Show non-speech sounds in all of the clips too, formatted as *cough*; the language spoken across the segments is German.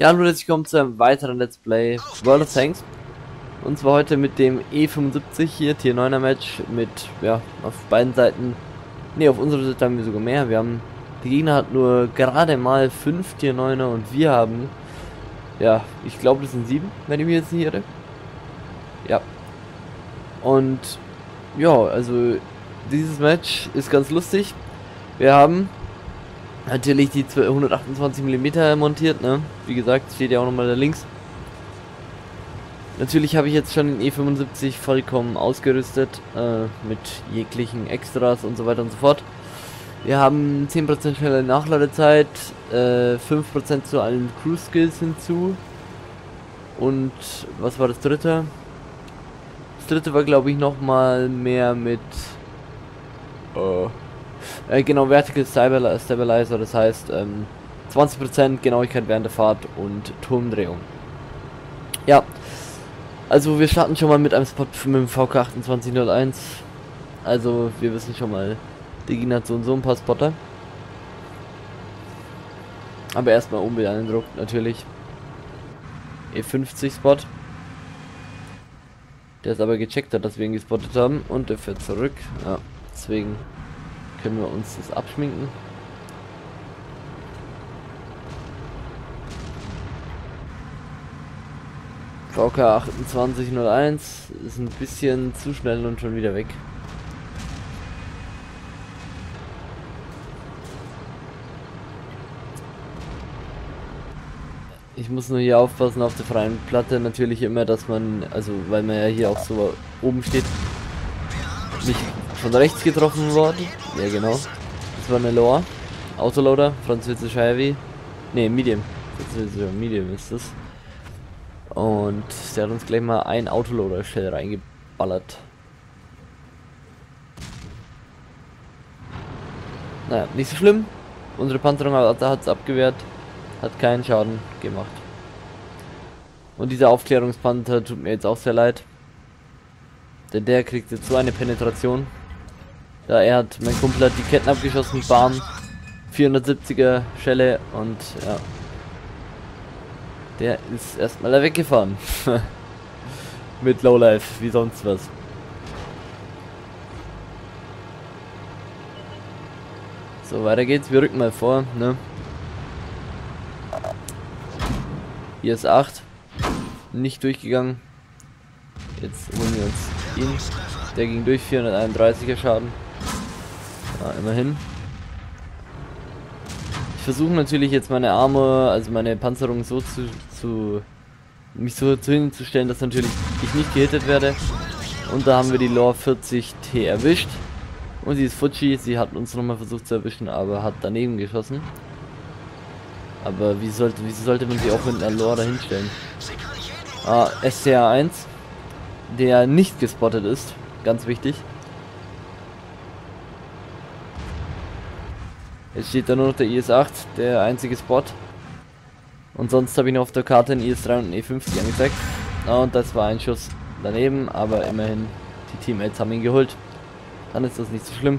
Ja, hallo, herzlich willkommen zu einem weiteren Let's Play World of Tanks. Und zwar heute mit dem E75 hier, Tier 9er Match, mit, ja, auf beiden Seiten, ne, auf unserer Seite haben wir sogar mehr. Wir haben, die Gegner hat nur gerade mal 5 Tier 9er und wir haben, ja, ich glaube das sind 7, wenn ich mich jetzt nicht irre. Ja. Und, ja, also, dieses Match ist ganz lustig. Wir haben natürlich die 128 mm montiert, ne? Wie gesagt, steht ja auch nochmal da links. Natürlich habe ich jetzt schon den E75 vollkommen ausgerüstet, äh, mit jeglichen Extras und so weiter und so fort. Wir haben 10% schnellere Nachladezeit, äh, 5% zu allen Cruise Skills hinzu. Und was war das dritte? Das dritte war glaube ich nochmal mehr mit... Uh, äh, genau, Vertical Stabilizer, das heißt ähm, 20% Genauigkeit während der Fahrt und Turmdrehung. Ja, also wir starten schon mal mit einem Spot mit dem VK 2801. Also wir wissen schon mal, die Gegner hat so und so ein paar Spotter. Aber erstmal unbeeindruckt natürlich. E50 Spot. Der ist aber gecheckt hat, dass wir ihn gespottet haben und der fährt zurück. Ja, deswegen können wir uns das abschminken. VK 2801 ist ein bisschen zu schnell und schon wieder weg. Ich muss nur hier aufpassen auf der freien Platte natürlich immer, dass man, also weil man ja hier auch so oben steht, nicht von rechts getroffen worden. Ja, genau. Das war eine Loa. Autoloader, französischer Heavy. Ne, Medium. Französischer Medium ist das. Und der hat uns gleich mal ein Autoloader-Shell reingeballert. Naja, nicht so schlimm. Unsere Panzerung hat es abgewehrt. Hat keinen Schaden gemacht. Und dieser Aufklärungspanther tut mir jetzt auch sehr leid. Denn der kriegt jetzt so eine Penetration. Da er hat, mein Kumpel hat die Ketten abgeschossen, Bahn, 470er Schelle und ja. Der ist erstmal da weggefahren. *laughs* Mit Lowlife, wie sonst was. So, weiter geht's. Wir rücken mal vor, ne? Hier ist 8. Nicht durchgegangen. Jetzt holen wir uns ihn. Der ging durch 431er Schaden. Ja, immerhin. Ich versuche natürlich jetzt meine Arme, also meine Panzerung so zu, zu mich so zu hinzustellen, dass natürlich ich nicht gehittet werde. Und da haben wir die Lore 40T erwischt. Und sie ist Fuji, sie hat uns nochmal versucht zu erwischen, aber hat daneben geschossen. Aber wie sollte, wie sollte man sie auch mit einer Lore dahinstellen? Ah, SCA 1, der nicht gespottet ist, ganz wichtig. Jetzt steht da nur noch der IS-8, der einzige Spot. Und sonst habe ich noch auf der Karte einen IS-3 und einen E50 angezeigt. Und das war ein Schuss daneben, aber immerhin, die Teammates haben ihn geholt. Dann ist das nicht so schlimm.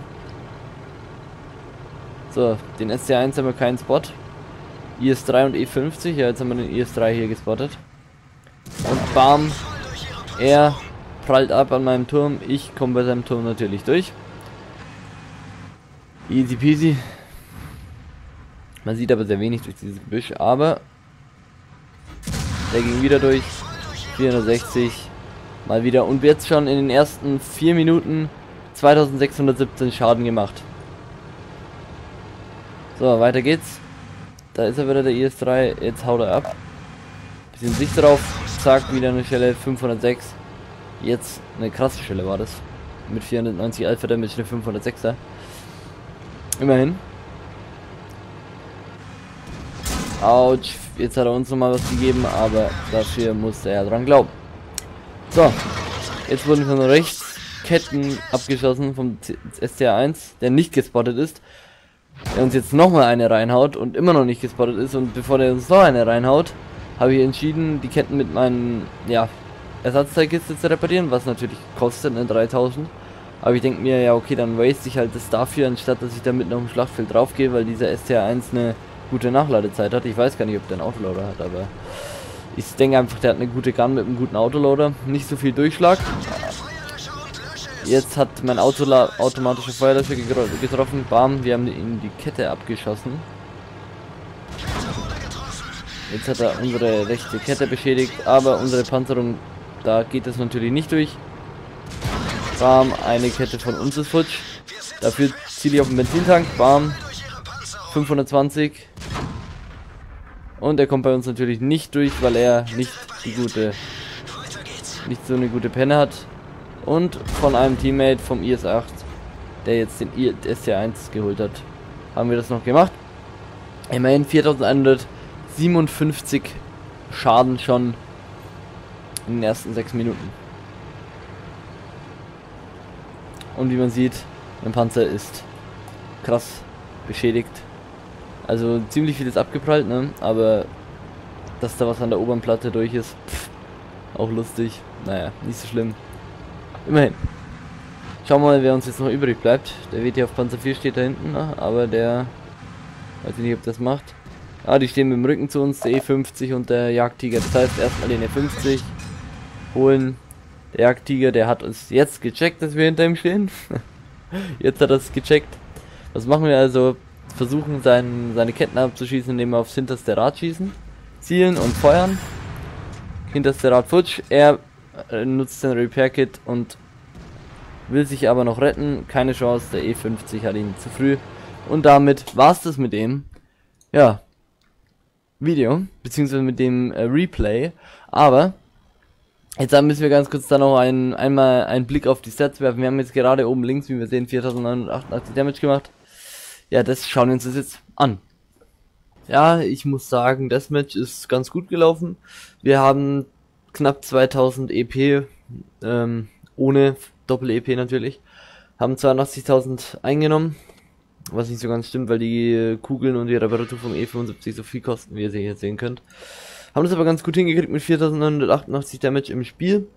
So, den SC1 haben wir keinen Spot. IS-3 und E50, ja jetzt haben wir den IS-3 hier gespottet. Und bam, er prallt ab an meinem Turm, ich komme bei seinem Turm natürlich durch. Easy peasy, man sieht aber sehr wenig durch dieses Gebüsch, aber der ging wieder durch. 460. Mal wieder. Und jetzt schon in den ersten 4 Minuten 2617 Schaden gemacht. So, weiter geht's. Da ist er wieder, der IS-3. Jetzt haut er ab. Bisschen Sicht drauf. Zack, wieder eine Stelle. 506. Jetzt eine krasse Stelle war das. Mit 490 Alpha Damage eine 506er. Immerhin. Autsch, jetzt hat er uns nochmal was gegeben, aber dafür musste er dran glauben. So, jetzt wurden von rechts Ketten abgeschossen vom STR1, der nicht gespottet ist. Der uns jetzt nochmal eine reinhaut und immer noch nicht gespottet ist. Und bevor der uns noch eine reinhaut, habe ich entschieden, die Ketten mit meinen, ja, Ersatzteilkiste zu reparieren, was natürlich kostet, ne, 3000. Aber ich denke mir, ja okay, dann waste ich halt das dafür, anstatt dass ich damit noch im Schlachtfeld draufgehe, weil dieser STR1 eine gute Nachladezeit hat. Ich weiß gar nicht, ob der einen Autoloader hat, aber ich denke einfach, der hat eine gute Gun mit einem guten Autoloader. Nicht so viel Durchschlag. Jetzt hat mein Autola automatische Feuerlöscher getroffen. Bam, wir haben ihm die Kette abgeschossen. Jetzt hat er unsere rechte Kette beschädigt, aber unsere Panzerung, da geht es natürlich nicht durch. Bam, eine Kette von uns ist futsch. Dafür ziele ich auf den Benzintank. Bam, 520. Und er kommt bei uns natürlich nicht durch, weil er nicht die gute, nicht so eine gute Penne hat. Und von einem Teammate vom IS-8, der jetzt den SC1 geholt hat, haben wir das noch gemacht. Immerhin 4157 Schaden schon in den ersten 6 Minuten. Und wie man sieht, mein Panzer ist krass beschädigt. Also ziemlich viel ist abgeprallt, ne? Aber dass da was an der oberen Platte durch ist, pff, auch lustig. Naja, nicht so schlimm. Immerhin. Schauen wir mal, wer uns jetzt noch übrig bleibt. Der WT auf Panzer 4 steht da hinten, ne? aber der... Weiß ich nicht, ob das macht. Ah, die stehen mit dem Rücken zu uns, der E50 und der Jagdtiger. Das heißt, erstmal den E50 holen. Der Jagdtiger, der hat uns jetzt gecheckt, dass wir hinter ihm stehen. *laughs* jetzt hat er es gecheckt. Was machen wir also? Versuchen, sein, seine Ketten abzuschießen, indem wir aufs hinterste Rad schießen. Zielen und feuern. Hinterste Rad futsch. Er äh, nutzt den Repair Kit und will sich aber noch retten. Keine Chance, der E50 hat ihn zu früh. Und damit war's das mit dem, ja, Video, beziehungsweise mit dem äh, Replay. Aber, jetzt müssen wir ganz kurz da noch ein, einmal einen Blick auf die Stats werfen. Wir haben jetzt gerade oben links, wie wir sehen, 4988 Damage gemacht. Ja, das schauen wir uns das jetzt an. Ja, ich muss sagen, das Match ist ganz gut gelaufen. Wir haben knapp 2000 EP, ähm, ohne Doppel-EP natürlich, haben 82.000 eingenommen, was nicht so ganz stimmt, weil die Kugeln und die Reparatur vom E75 so viel kosten, wie ihr hier sehen könnt. Haben das aber ganz gut hingekriegt mit 4988 Damage im Spiel.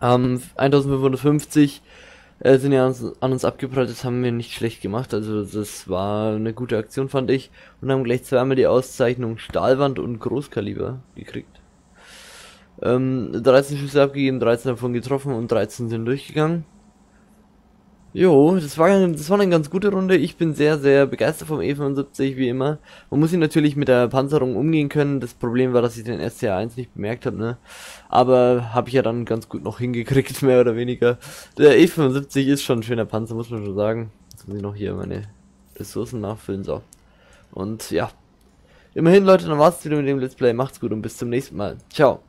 Ähm, 1550 äh, sind ja an uns abgeprallt, das haben wir nicht schlecht gemacht, also das war eine gute Aktion, fand ich. Und haben gleich zweimal die Auszeichnung Stahlwand und Großkaliber gekriegt. Ähm, 13 Schüsse abgegeben, 13 davon getroffen und 13 sind durchgegangen. Jo, das war, das war eine ganz gute Runde. Ich bin sehr, sehr begeistert vom E75, wie immer. Man muss ihn natürlich mit der Panzerung umgehen können. Das Problem war, dass ich den SCA1 nicht bemerkt habe, ne? Aber habe ich ja dann ganz gut noch hingekriegt, *laughs* mehr oder weniger. Der E75 ist schon ein schöner Panzer, muss man schon sagen. Jetzt muss ich noch hier meine Ressourcen nachfüllen, so. Und ja. Immerhin, Leute, dann war's wieder mit dem Let's Play. Macht's gut und bis zum nächsten Mal. Ciao.